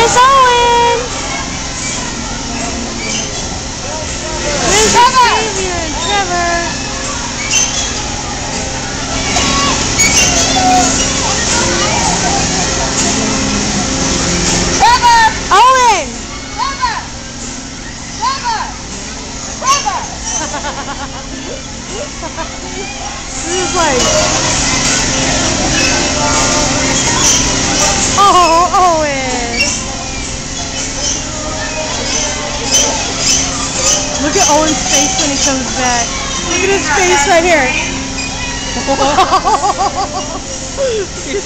Miss Owens! Miss Xavier and Trevor! Trevor! Owen! Trevor! Trevor! Trevor! this is like... Look at Owen's face when he comes back. Look at his face right here. He's